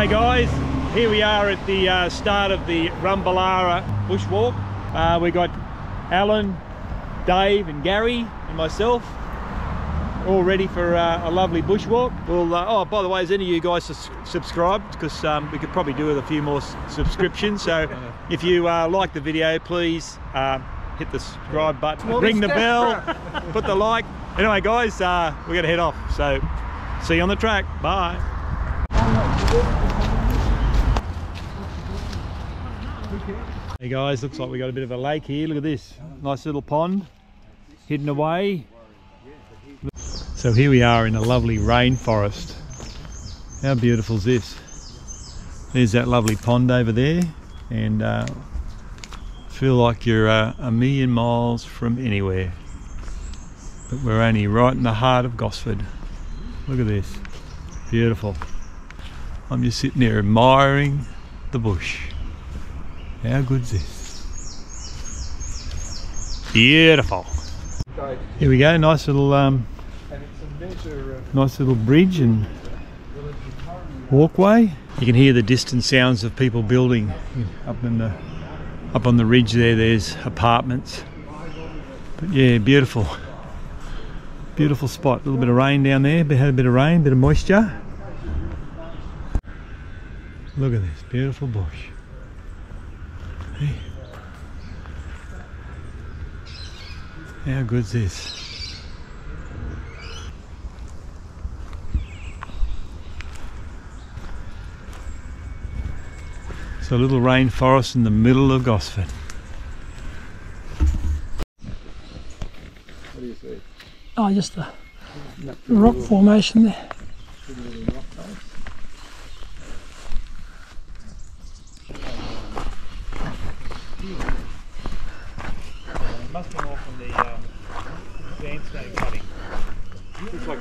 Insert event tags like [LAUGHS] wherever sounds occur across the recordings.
Anyway guys, here we are at the uh, start of the Rumbalara bushwalk. Uh, we got Alan, Dave and Gary and myself all ready for uh, a lovely bushwalk. Well, uh, oh, by the way, is any of you guys sus subscribed? Because um, we could probably do with a few more subscriptions. So [LAUGHS] if you uh, like the video, please uh, hit the subscribe button, ring the bell, put the like. Anyway, guys, uh, we're going to head off. So see you on the track. Bye. Hey guys, looks like we got a bit of a lake here. Look at this. Nice little pond hidden away. So here we are in a lovely rainforest. How beautiful is this? There's that lovely pond over there and uh, feel like you're uh, a million miles from anywhere. But we're only right in the heart of Gosford. Look at this. Beautiful. I'm just sitting there admiring the bush. How good's this? Beautiful. Here we go, nice little um, nice little bridge and walkway. You can hear the distant sounds of people building up in the up on the ridge there. There's apartments, but yeah, beautiful, beautiful spot. A little bit of rain down there. but Had a bit of rain, bit of moisture. Look at this beautiful bush. Hey. How good's this? It's a little rainforest in the middle of Gosford. What do you see? Oh, just a rock formation there. must be more from the um, sandstone cutting. Looks like some sort of wood they'd cut them. Greetings. Yep. There it is. and he's also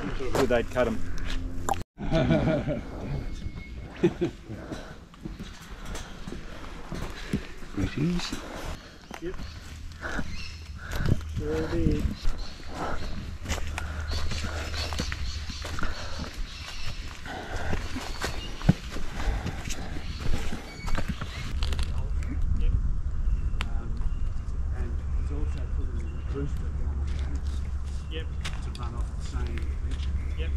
put in a booster down on the house Yep. to run off the same. Yep.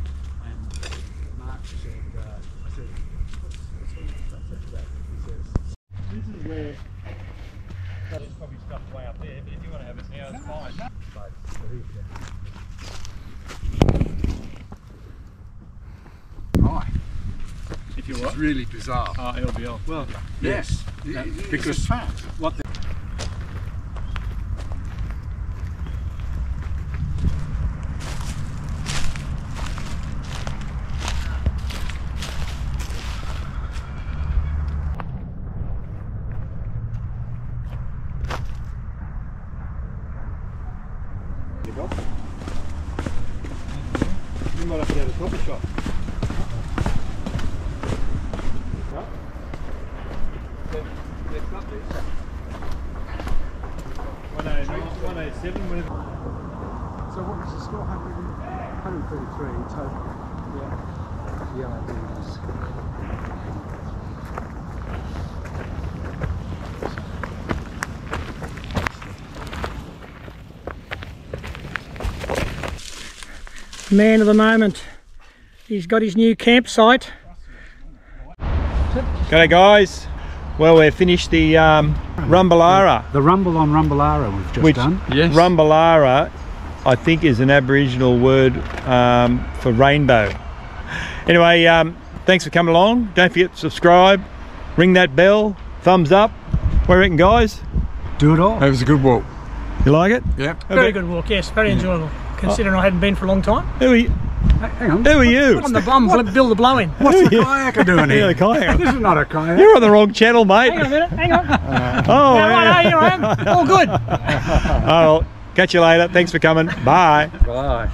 And Mark said, uh, I said, what's, what's all this stuff that's that? He says, This is where. There's probably stuff way up there, but if you want to have it now, it's fine. but so he's Right. If you It's really bizarre. Uh, LBL. Well, yes, No, because because- fact. What the You might have to go to the coffee shop. Oh one oh seven. Whatever. So what was the score? 100, 133 total. Yeah. Yeah, Yellow beans. Man of the moment. He's got his new campsite. G'day guys. Well, we've finished the um, Rumbalara, The rumble on Rumbalara we've just which done. Rumbalara, I think, is an Aboriginal word um, for rainbow. Anyway, um, thanks for coming along. Don't forget to subscribe, ring that bell, thumbs up. What do you reckon, guys? Do it all. It was a good walk. You like it? Yeah. Very good walk, yes, very enjoyable. Considering I hadn't been for a long time. Who are you? Hang on. Who are you? I'm the bum, Bill the Blow In. What's the Who kayaker doing [LAUGHS] You're here? the kayak. This is not a kayak. You're on the wrong channel, mate. Hang on a minute, hang on. [LAUGHS] Oh, Now, right, yeah. here I am. All good. [LAUGHS] Oh, well, catch you later. Thanks for coming. Bye. Bye.